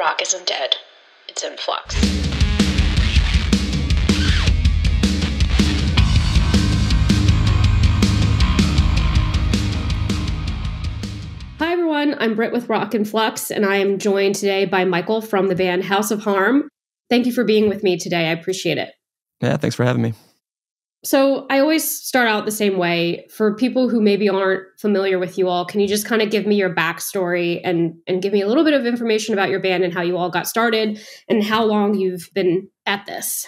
rock isn't dead, it's in flux. Hi, everyone. I'm Britt with Rock In:flux, and I am joined today by Michael from the band House of Harm. Thank you for being with me today. I appreciate it. Yeah, thanks for having me. So, I always start out the same way. For people who maybe aren't familiar with you all, can you just kind of give me your backstory and, and give me a little bit of information about your band and how you all got started and how long you've been at this?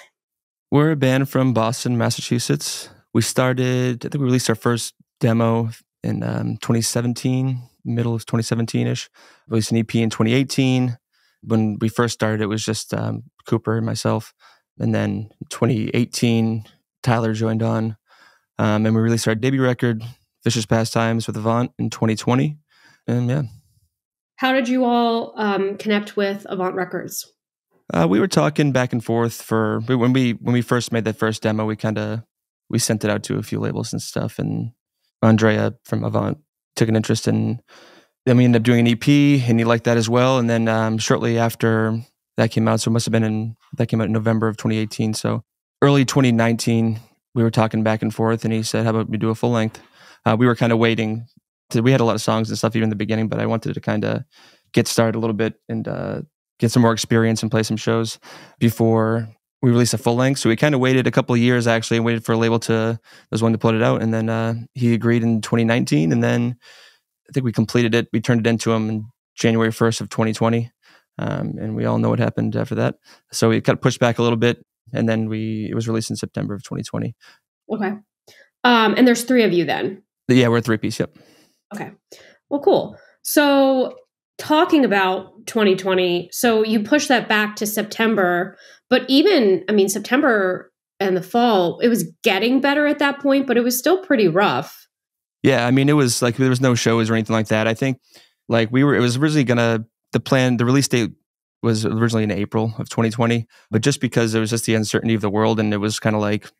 We're a band from Boston, Massachusetts. We started, I think we released our first demo in um, 2017, middle of 2017 ish. Released an EP in 2018. When we first started, it was just um, Cooper and myself. And then 2018, Tyler joined on. Um, and we released our debut record, Vicious Pastimes with Avant in 2020. And yeah. How did you all um, connect with Avant Records? Uh, we were talking back and forth for when we when we first made that first demo. We kind of we sent it out to a few labels and stuff, and Andrea from Avant took an interest in. Then we ended up doing an EP, and he liked that as well. And then um, shortly after that came out, so it must have been in that came out in November of 2018. So early 2019, we were talking back and forth, and he said, "How about we do a full length?" Uh, we were kind of waiting. To, we had a lot of songs and stuff even in the beginning, but I wanted to kind of get started a little bit and uh, get some more experience and play some shows before we released a full length. So we kind of waited a couple of years actually and waited for a label to was one to put it out, and then uh, he agreed in 2019, and then I think we completed it. We turned it into him in January 1st of 2020, um, and we all know what happened after that. So we kind of pushed back a little bit, and then we it was released in September of 2020. Okay, um, and there's three of you then. Yeah, we're a three piece. Yep. Okay. Well, cool. So talking about 2020, so you push that back to September, but even, I mean, September and the fall, it was getting better at that point, but it was still pretty rough. Yeah, I mean, it was like there was no shows or anything like that. I think like we were, it was originally gonna the plan, the release date was originally in April of 2020, but just because it was just the uncertainty of the world and it was kind of like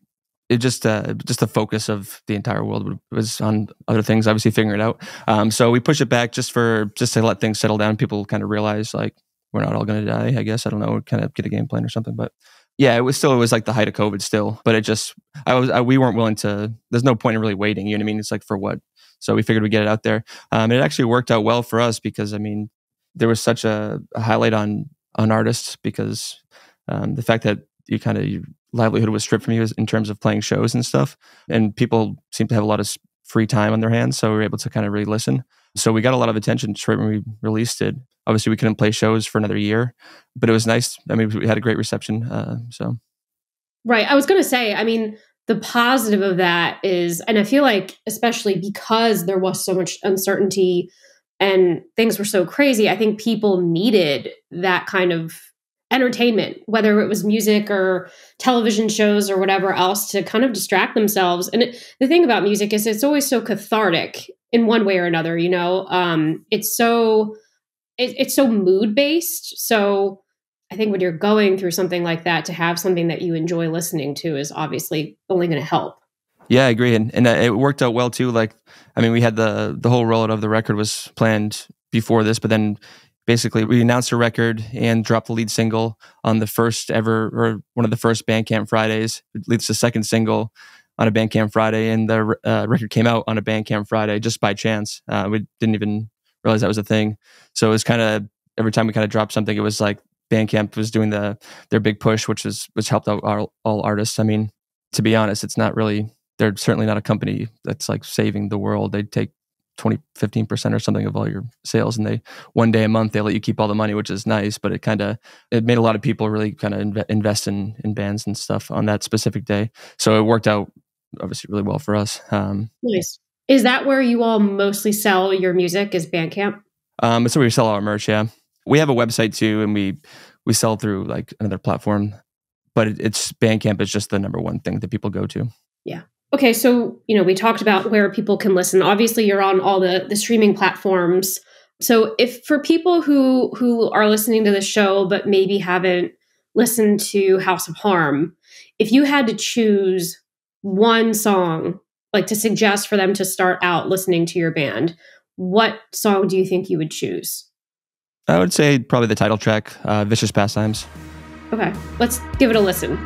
it just uh, just the focus of the entire world was on other things, obviously figuring it out. Um, so we push it back just for just to let things settle down. People kind of realize like we're not all going to die. I guess I don't know, kind of get a game plan or something. But yeah, it was still it was like the height of COVID still, but it just I was I, we weren't willing to. There's no point in really waiting. You know what I mean? It's like for what? So we figured we'd get it out there. Um, and it actually worked out well for us because I mean there was such a, a highlight on on artists because um, the fact that you kind of livelihood was stripped from you in terms of playing shows and stuff. And people seem to have a lot of free time on their hands. So we were able to kind of really listen. So we got a lot of attention straight when we released it. Obviously, we couldn't play shows for another year, but it was nice. I mean, we had a great reception. Uh, so, right. I was going to say, I mean, the positive of that is, and I feel like, especially because there was so much uncertainty and things were so crazy, I think people needed that kind of entertainment, whether it was music or television shows or whatever else, to kind of distract themselves. And it, the thing about music is it's always so cathartic in one way or another. You know, um, it's so it, it's so mood based. So I think when you're going through something like that, to have something that you enjoy listening to is obviously only going to help. Yeah, I agree, and, and uh, it worked out well too. Like, I mean, we had the the whole rollout of the record was planned before this, but then basically we announced a record and dropped the lead single on the first ever or one of the first Bandcamp Fridays. It leads the second single on a Bandcamp Friday, and the uh, record came out on a Bandcamp Friday just by chance. Uh, we didn't even realize that was a thing. So it was kind of every time we kind of dropped something, it was like Bandcamp was doing the their big push, which was which helped out our, all artists. I mean, to be honest, it's not really. They're certainly not a company that's like saving the world. They take 20 15% or something of all your sales and they one day a month they let you keep all the money which is nice but it kind of it made a lot of people really kind of inv- invest in in bands and stuff on that specific day. So it worked out obviously really well for us um, nice. Is that where you all mostly sell your music is bandcamp? Um it's where we sell our merch yeah. We have a website too and we we sell through like another platform but it, it's bandcamp is just the number one thing that people go to. Yeah Okay, so you know we talked about where people can listen. Obviously, you're on all the the streaming platforms. So, if for people who who are listening to the show but maybe haven't listened to House of Harm, if you had to choose one song like to suggest for them to start out listening to your band, what song do you think you would choose? I would say probably the title track, uh, "Vicious Pastimes." Okay, let's give it a listen.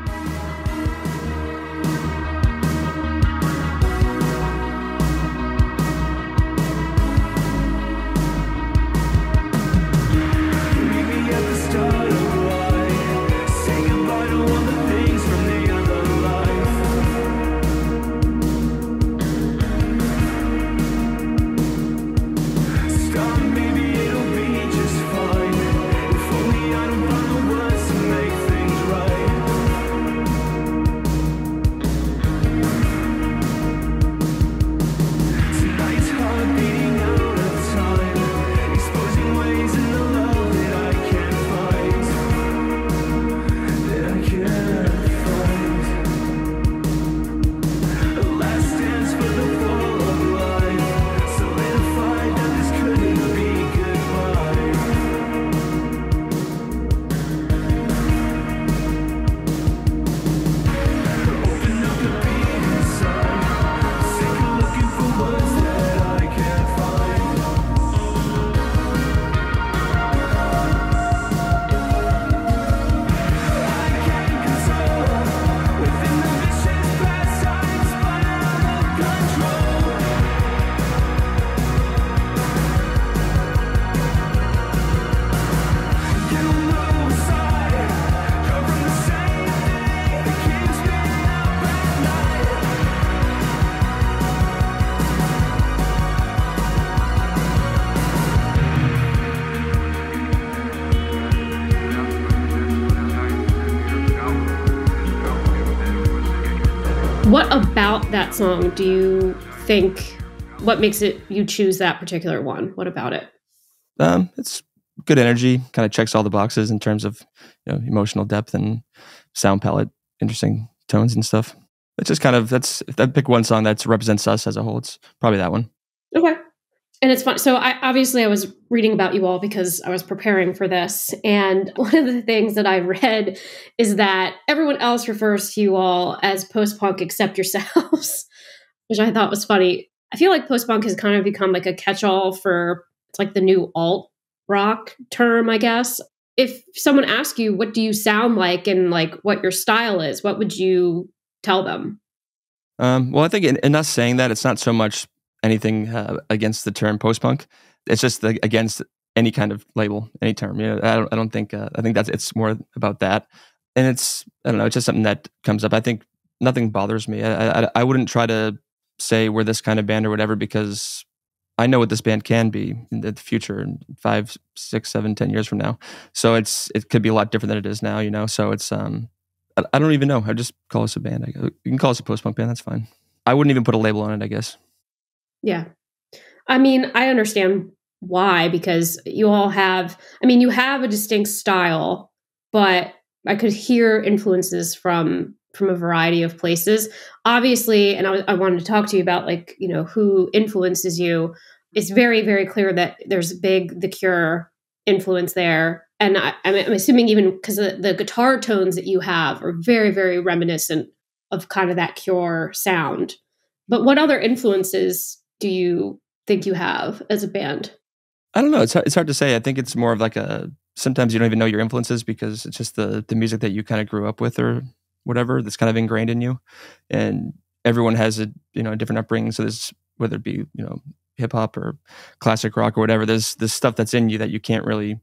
About that song do you think? What makes it you choose that particular one? What about it? Um, it's good energy. Kind of checks all the boxes in terms of you know, emotional depth and sound palette, interesting tones and stuff. It's just kind of that's if I pick one song that represents us as a whole, it's probably that one. Okay and it's fun. So I obviously I was reading about you all because I was preparing for this. And one of the things that I read is that everyone else refers to you all as post punk except yourselves, which I thought was funny. I feel like post punk has kind of become like a catch all for it's like the new alt rock term, I guess. If someone asks you what do you sound like and like what your style is, what would you tell them? Um, well, I think in, in us saying that, it's not so much anything uh, against the term post punk. It's just the, against any kind of label, any term. You know, I don't, I don't think, uh, I think that's, it's more about that. And it's, I don't know, it's just something that comes up. I think nothing bothers me. I, I, I wouldn't try to say we're this kind of band or whatever because I know what this band can be in the future, five, six, seven, ten years from now. So it's it could be a lot different than it is now, you know. So it's um, I, I don't even know. I just call us a band. I, you can call us a post punk band. That's fine. I wouldn't even put a label on it. I guess. Yeah. I mean, I understand why because you all have I mean, you have a distinct style, but I could hear influences from from a variety of places. Obviously, and I, I wanted to talk to you about like, you know, who influences you. It's very, very clear that there's big The Cure influence there. And I, am assuming even because the, the guitar tones that you have are very, very reminiscent of kind of that Cure sound. But what other influences do you think you have as a band? I don't know. It's it's hard to say. I think it's more of like a sometimes you don't even know your influences because it's just the the music that you kind of grew up with or whatever that's kind of ingrained in you. And everyone has a you know a different upbringing. So there's whether it be you know hip hop or classic rock or whatever. There's this stuff that's in you that you can't really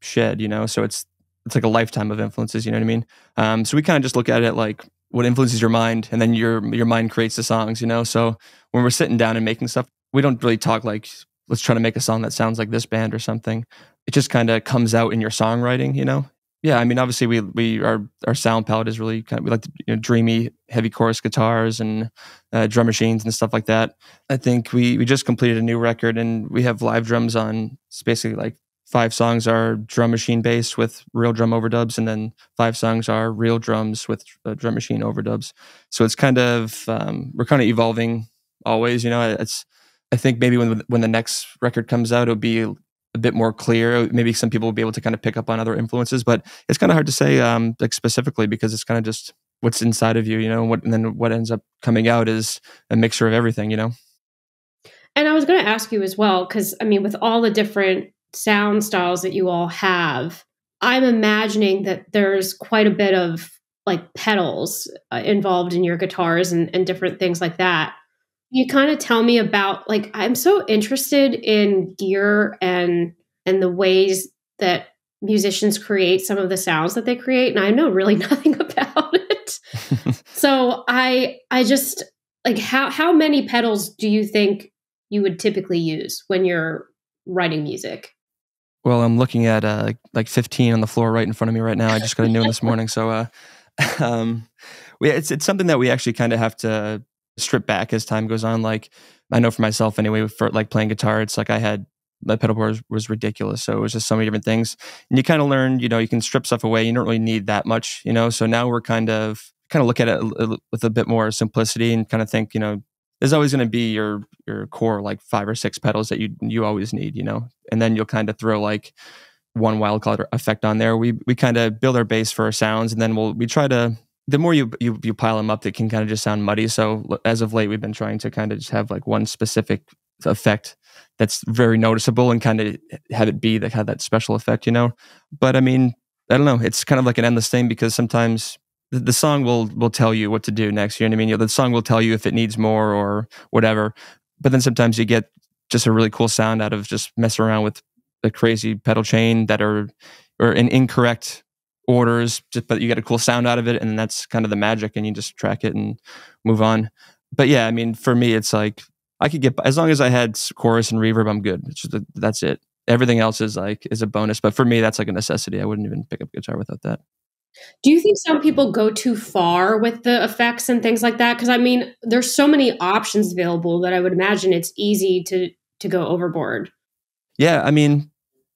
shed. You know, so it's it's like a lifetime of influences. You know what I mean? Um, so we kind of just look at it like what influences your mind and then your your mind creates the songs you know? So when we're sitting down and making stuff we don't really talk like let's try to make a song that sounds like this band or something. It just kind of comes out in your songwriting you know? Yeah i mean obviously we we our our sound palette is really kind of we like the, you know, dreamy heavy chorus guitars and uh, drum machines and stuff like that. I think we we just completed a new record and we have live drums on it's basically like five songs are drum machine based with real drum overdubs, and then five songs are real drums with uh, drum machine overdubs. So it's kind of um, we're kind of evolving always. You know, it's I think maybe when when the next record comes out, it'll be a bit more clear. Maybe some people will be able to kind of pick up on other influences, but it's kind of hard to say um, like specifically because it's kind of just what's inside of you, you know. What and then what ends up coming out is a mixture of everything, you know. And I was going to ask you as well because I mean, with all the different sound styles that you all have, I'm imagining that there's quite a bit of like pedals uh, involved in your guitars and, and different things like that. You kind of tell me about like I'm so interested in gear and and the ways that musicians create some of the sounds that they create and I know really nothing about it. so I I just like how how many pedals do you think you would typically use when you're writing music? Well, I'm looking at uh, like 15 on the floor right in front of me right now. I just got a new one this morning, so uh, um, we, it's it's something that we actually kind of have to strip back as time goes on. Like I know for myself anyway, for like playing guitar, it's like I had my pedal board was, was ridiculous. So it was just so many different things, and you kind of learn, you know, you can strip stuff away. You don't really need that much, you know. So now we're kind of kind of look at it with a bit more simplicity and kind of think, you know, there's always going to be your your core like five or six pedals that you you always need, you know, and then you'll kind of throw like one wild wildcard effect on there. We we kind of build our base for our sounds, and then we'll we try to. The more you you, you pile them up, they can kind of just sound muddy. So as of late, we've been trying to kind of just have like one specific effect that's very noticeable and kind of have it be that have that special effect, you know. But I mean, I don't know. It's kind of like an endless thing because sometimes the, song will will tell you what to do next. You know what I mean? You know, the song will tell you if it needs more or whatever. But then sometimes you get just a really cool sound out of just messing around with the crazy pedal chain that are or in incorrect orders, just, but you get a cool sound out of it, and that's kind of the magic, and you just track it and move on. But yeah, I mean, for me, it's like I could get as long as I had chorus and reverb, I'm good. Just, that's it. Everything else is like is a bonus, but for me, that's like a necessity. I wouldn't even pick up guitar without that. Do you think some people go too far with the effects and things like that? Because I mean, there's so many options available that I would imagine it's easy to to go overboard. Yeah, I mean,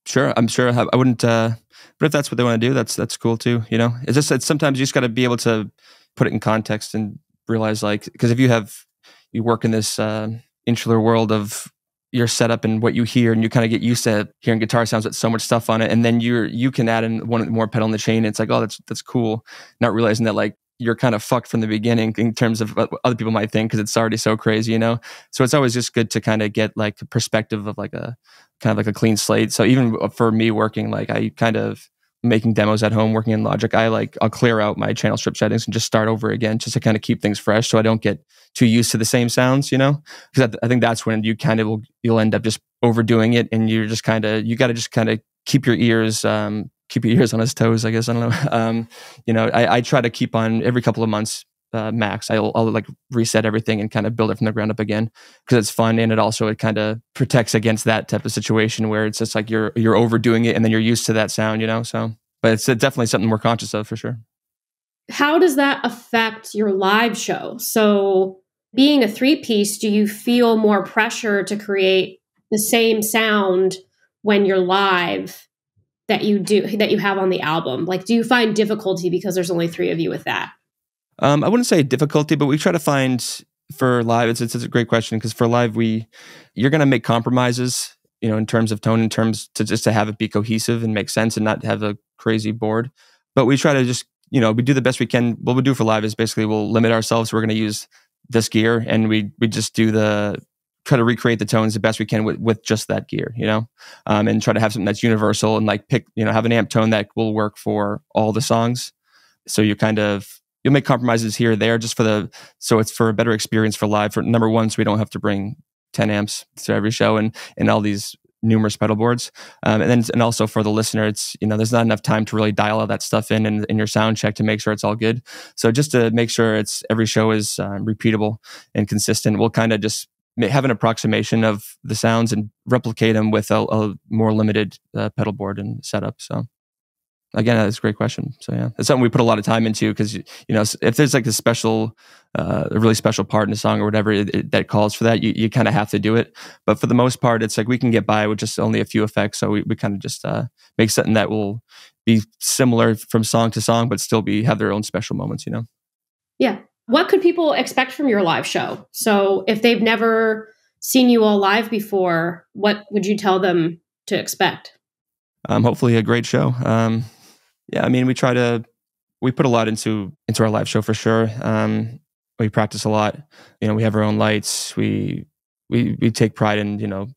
sure, I'm sure I, wouldn't. Uh, but if that's what they want to do, that's that's cool too. You know, it's just it's sometimes you just got to be able to put it in context and realize like because if you have you work in this uh, insular world of your setup and what you hear and you kind of get used to hearing guitar sounds with so much stuff on it and then you're you can add in one more pedal in the chain it's like oh that's that's cool not realizing that like you're kind of fucked from the beginning in terms of what other people might think because it's already so crazy you know? So it's always just good to kind of get like a perspective of like a kind of like a clean slate. So even uh, for me working like i kind of making demos at home working in logic i like i'll clear out my channel strip settings and just start over again just to kind of keep things fresh so i don't get too used to the same sounds you know? Because I, I, think that's when you kind of will you'll end up just overdoing it and you're just kind of you got to just kind of keep your ears um keep your ears on his toes i guess i don't know. Um you know i, I try to keep on every couple of months uh, max. I'll, I'll like reset everything and kind of build it from the ground up again because it's fun and it also it kind of protects against that type of situation where it's just like you're you're overdoing it and then you're used to that sound you know? So but it's definitely something we're conscious of for sure. How does that affect your live show? So being a three piece do you feel more pressure to create the same sound when you're live that you do that you have on the album? Like do you find difficulty because there's only three of you with that um, I wouldn't say difficulty, but we try to find for live. It's it's, it's a great question because for live, we you're going to make compromises, you know, in terms of tone, in terms to just to have it be cohesive and make sense and not have a crazy board. But we try to just you know we do the best we can. What we do for live is basically we'll limit ourselves. We're going to use this gear and we we just do the try to recreate the tones the best we can with, with just that gear, you know, um, and try to have something that's universal and like pick, you know, have an amp tone that will work for all the songs. So you kind of you'll make compromises here or there just for the so it's for a better experience for live for number one so we don't have to bring 10 amps to every show and and all these numerous pedal boards. Um, and then and also for the listener it's you know there's not enough time to really dial all that stuff in in, in your sound check to make sure it's all good. So just to make sure it's every show is uh, repeatable and consistent we'll kind of just have an approximation of the sounds and replicate them with a, a more limited uh, pedal board and setup so again that's a great question. So yeah it's something we put a lot of time into because you know if there's like a special uh, a really special part in a song or whatever it, it, that calls for that you, you kind of have to do it. But for the most part it's like we can get by with just only a few effects. So we, we kind of just uh, make something that will be similar from song to song but still be have their own special moments you know? Yeah. What could people expect from your live show? So if they've never seen you all live before what would you tell them to expect? Um, hopefully a great show. Um, yeah, I mean, we try to we put a lot into into our live show for sure. Um, we practice a lot. You know, we have our own lights. We we we take pride in you know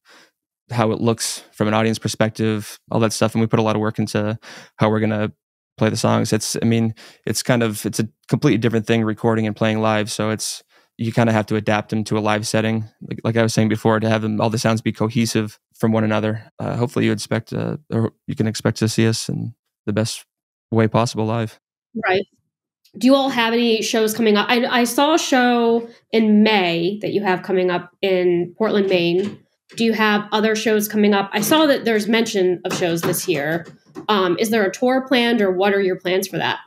how it looks from an audience perspective, all that stuff. And we put a lot of work into how we're going to play the songs. It's, I mean, it's kind of, it's a completely different thing recording and playing live. So it's, you kind of have to adapt them to a live setting. Like, like I was saying before, to have them, all the sounds be cohesive from one another. Uh, hopefully you expect, uh, or you can expect to see us in the best way possible live. Right. Do you all have any shows coming up? I, I saw a show in May that you have coming up in Portland, Maine do you have other shows coming up? I saw that there's mention of shows this year. Um, is there a tour planned, or what are your plans for that?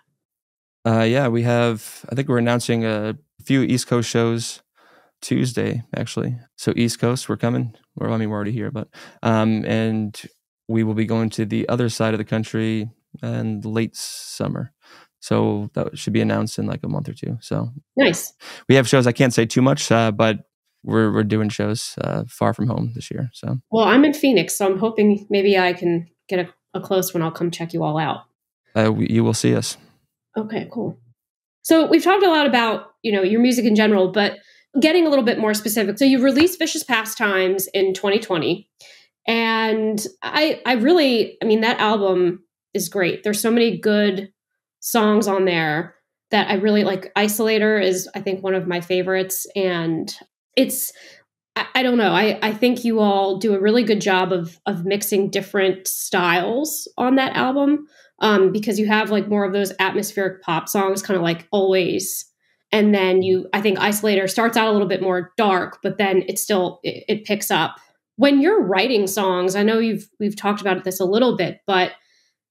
Uh, yeah, we have. I think we're announcing a few East Coast shows Tuesday, actually. So East Coast, we're coming. Well, I mean, we're already here, but um, and we will be going to the other side of the country in late summer. So that should be announced in like a month or two. So nice. We have shows. I can't say too much, uh, but we're we're doing shows uh, far from home this year. So well, I'm in Phoenix, so I'm hoping maybe I can get a, a close one. I'll come check you all out. Uh, we, you will see us. Okay, cool. So we've talked a lot about you know your music in general, but getting a little bit more specific. So you released Vicious Pastimes in 2020, and I I really I mean that album is great. There's so many good songs on there that I really like. Isolator is I think one of my favorites, and it's I, don't know. I, I think you all do a really good job of of mixing different styles on that album. Um, because you have like more of those atmospheric pop songs, kind of like always. And then you I think Isolator starts out a little bit more dark, but then it still it, it picks up. When you're writing songs, I know you've we've talked about this a little bit, but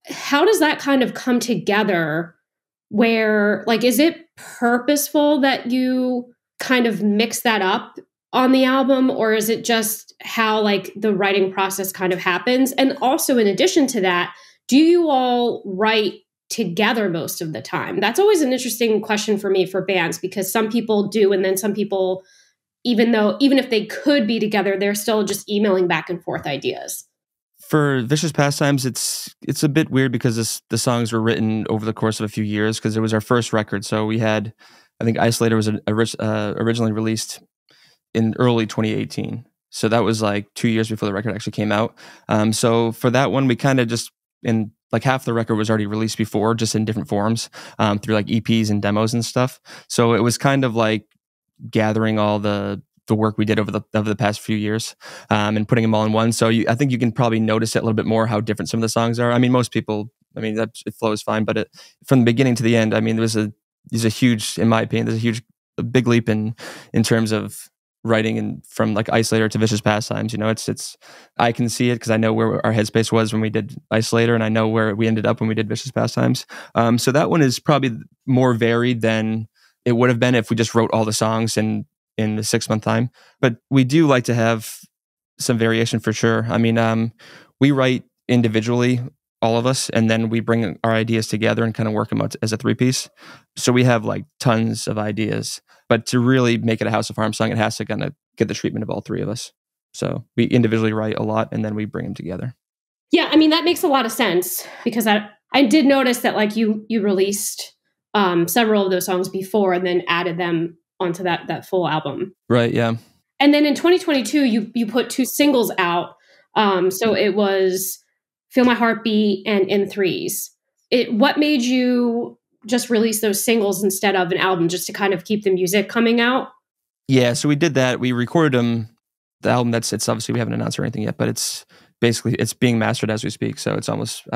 how does that kind of come together where like is it purposeful that you kind of mix that up on the album or is it just how like the writing process kind of happens? And also in addition to that do you all write together most of the time? That's always an interesting question for me for bands because some people do and then some people even though even if they could be together they're still just emailing back and forth ideas for vicious pastimes it's it's a bit weird because this, the songs were written over the course of a few years because it was our first record so we had I think Isolator was uh, originally released in early 2018. So that was like two years before the record actually came out. Um, so for that one, we kind of just in like half the record was already released before, just in different forms um, through like EPs and demos and stuff. So it was kind of like gathering all the the work we did over the over the past few years um, and putting them all in one. So you, I think you can probably notice it a little bit more how different some of the songs are. I mean, most people, I mean, that it flows fine, but it, from the beginning to the end, I mean, there was a there's a huge, in my opinion, there's a huge, a big leap in in terms of writing and from like isolator to vicious pastimes you know it's it's i can see it because i know where our headspace was when we did isolator and i know where we ended up when we did vicious pastimes um, so that one is probably more varied than it would have been if we just wrote all the songs in in the six month time but we do like to have some variation for sure. I mean um, we write individually all of us and then we bring our ideas together and kind of work them out as a three piece. So we have like tons of ideas but to really make it a house of harm song it has to kind of get the treatment of all three of us. So we individually write a lot and then we bring them together. Yeah i mean that makes a lot of sense because i i did notice that like you you released um several of those songs before and then added them onto that that full album right yeah and then in 2022 you you put two singles out um so it was Feel My Heartbeat and In Threes. It what made you just release those singles instead of an album just to kind of keep the music coming out? Yeah, so we did that. We recorded them. The album that's it's obviously we haven't announced or anything yet, but it's basically it's being mastered as we speak. So it's almost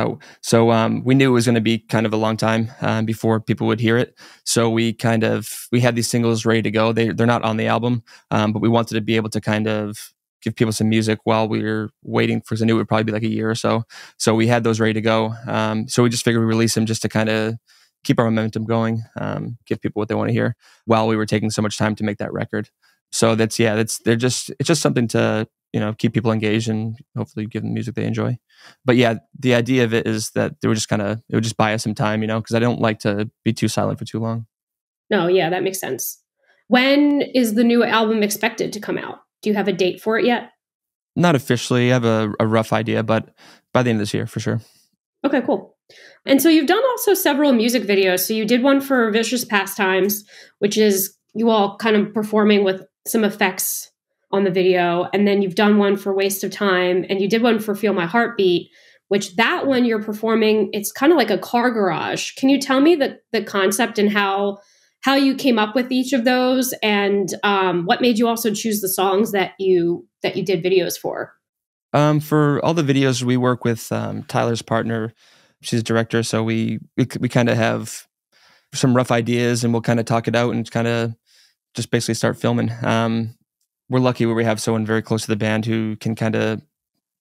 so um, we knew it was going to be kind of a long time um, before people would hear it. So we kind of we had these singles ready to go. They they're not on the album, um, but we wanted to be able to kind of give people some music while we were waiting for. I knew it would probably be like a year or so. So we had those ready to go. Um, so we just figured we release them just to kind of keep our momentum going, um, give people what they want to hear while we were taking so much time to make that record. So that's yeah, that's they're just it's just something to you know keep people engaged and hopefully give them music they enjoy. But yeah, the idea of it is that they were just kind of it would just buy us some time, you know, because I don't like to be too silent for too long. No, yeah, that makes sense. When is the new album expected to come out? Do you have a date for it yet? Not officially. I have a, a rough idea, but by the end of this year, for sure. Okay, cool. And so you've done also several music videos. So you did one for Vicious Pastimes, which is you all kind of performing with some effects on the video, and then you've done one for Waste of Time, and you did one for Feel My Heartbeat. Which that one you're performing, it's kind of like a car garage. Can you tell me the the concept and how how you came up with each of those, and um, what made you also choose the songs that you that you did videos for? Um, for all the videos, we work with um, Tyler's partner. She's a director, so we we, we kind of have some rough ideas, and we'll kind of talk it out and kind of just basically start filming. Um, we're lucky where we have someone very close to the band who can kind of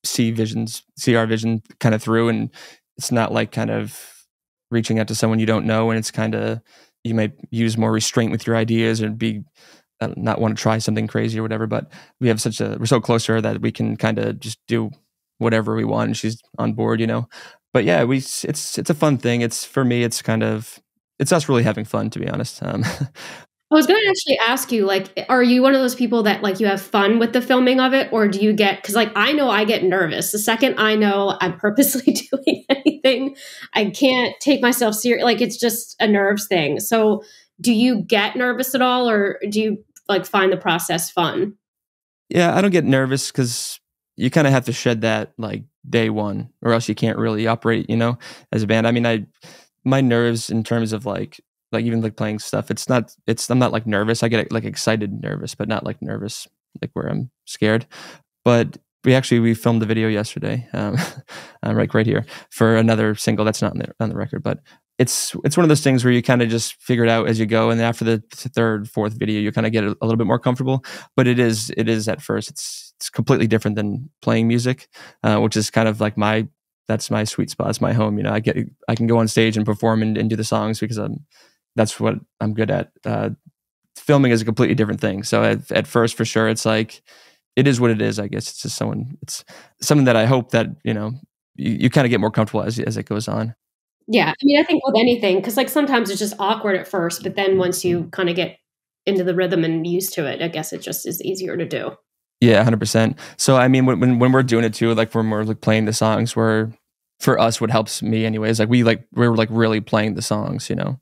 see visions, see our vision kind of through, and it's not like kind of reaching out to someone you don't know, and it's kind of you might use more restraint with your ideas and be uh, not want to try something crazy or whatever. But we have such a we're so close to her that we can kind of just do whatever we want, and she's on board, you know. But yeah, we it's it's a fun thing. It's for me, it's kind of it's us really having fun, to be honest. Um, I was going to actually ask you, like, are you one of those people that like you have fun with the filming of it, or do you get? Because like I know I get nervous the second I know I'm purposely doing anything. I can't take myself serious. Like it's just a nerves thing. So, do you get nervous at all, or do you like find the process fun? Yeah, I don't get nervous because you kind of have to shed that like day one, or else you can't really operate. You know, as a band. I mean, I my nerves in terms of like like even like playing stuff it's not it's i'm not like nervous. I get like excited nervous but not like nervous like where i'm scared. But we actually we filmed the video yesterday um, uh, right right here for another single that's not on the, on the record. But it's it's one of those things where you kind of just figure it out as you go and after the third fourth video you kind of get a, a, little bit more comfortable. But it is it is at first it's it's completely different than playing music uh, which is kind of like my that's my sweet spot it's my home you know? I get i can go on stage and perform and, and do the songs because i'm that's what I'm good at. Uh, filming is a completely different thing. So at, at first, for sure, it's like it is what it is. I guess it's just someone. It's something that I hope that you know you, you kind of get more comfortable as as it goes on. Yeah, I mean, I think with anything, because like sometimes it's just awkward at first, but then once you kind of get into the rhythm and used to it, I guess it just is easier to do. Yeah, hundred percent. So I mean, when when we're doing it too, like when we're like playing the songs, we're for us, what helps me anyways, like we like we're like really playing the songs, you know.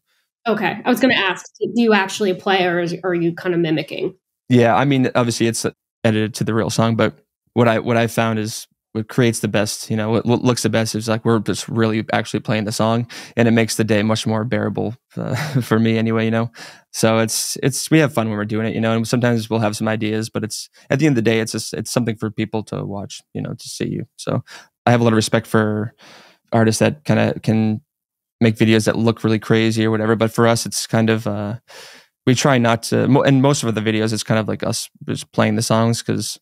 Okay. I was going to ask, do you actually play or, is, are you kind of mimicking? Yeah. I mean, obviously it's edited to the real song, but what I, what I found is what creates the best, you know, what, what looks the best is like we're just really actually playing the song and it makes the day much more bearable uh, for me anyway, you know? So it's, it's, we have fun when we're doing it, you know, and sometimes we'll have some ideas, but it's at the end of the day, it's just, it's something for people to watch, you know, to see you. So I have a lot of respect for artists that kind of can make videos that look really crazy or whatever. But for us, it's kind of uh, we try not to. And most of the videos, it's kind of like us just playing the songs because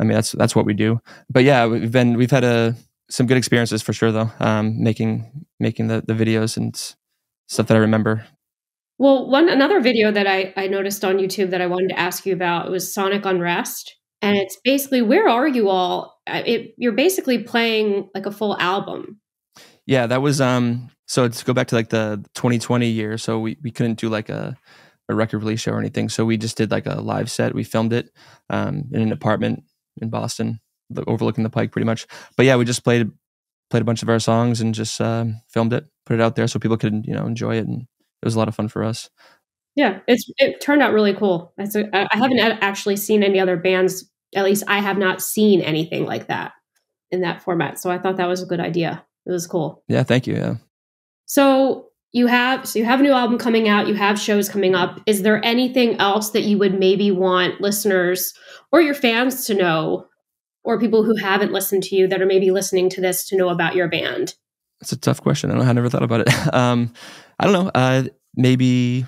I mean that's that's what we do. But yeah, we've been we've had a uh, some good experiences for sure though, um, making making the the videos and stuff that I remember. Well, one another video that I I noticed on YouTube that I wanted to ask you about was Sonic Unrest. And it's basically where are you all? It, you're basically playing like a full album. Yeah, that was um so to go back to like the 2020 year, so we, we couldn't do like a, a record release show or anything. So we just did like a live set. We filmed it um, in an apartment in Boston, overlooking the Pike, pretty much. But yeah, we just played played a bunch of our songs and just um, filmed it, put it out there so people could you know enjoy it, and it was a lot of fun for us. Yeah, it's it turned out really cool. I haven't actually seen any other bands. At least I have not seen anything like that in that format. So I thought that was a good idea. It was cool. Yeah, thank you. Yeah. So you have so you have a new album coming out, you have shows coming up. Is there anything else that you would maybe want listeners or your fans to know or people who haven't listened to you that are maybe listening to this to know about your band? It's a tough question. I. I never thought about it. Um, I don't know. Uh, maybe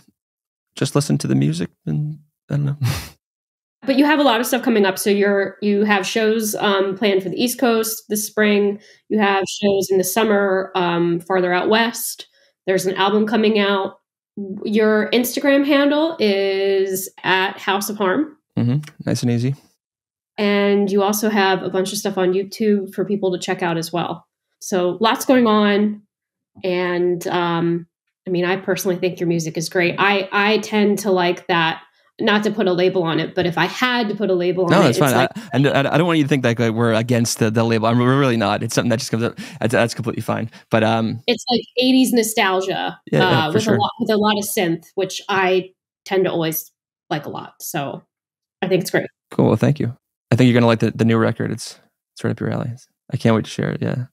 just listen to the music and I don't know. but you have a lot of stuff coming up. So you're you have shows um, planned for the East Coast this spring. You have shows in the summer um, farther out west. There's an album coming out. Your Instagram handle is at House of Harm. Mm-hmm. Nice and easy. And you also have a bunch of stuff on YouTube for people to check out as well. So lots going on. And um, I mean, I personally think your music is great. I I tend to like that not to put a label on it, but if I had to put a label no, on it, no, it's fine. Like, I, I, don't want you to think that like, we're against the, the label. I'm we're really not. It's something that just comes up. That's, that's completely fine. But um, it's like 80s nostalgia yeah, uh, yeah, with sure. a lot with a lot of synth, which I tend to always like a lot. So I think it's great. Cool. Well, thank you. I think you're gonna like the, the new record. It's it's right up your alley. I can't wait to share it. Yeah.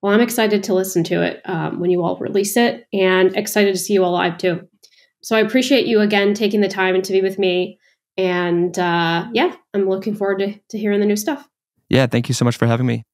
Well, I'm excited to listen to it um, when you all release it, and excited to see you all live too. So I appreciate you again taking the time to be with me, and uh, yeah, I'm looking forward to, to hearing the new stuff. Yeah, thank you so much for having me.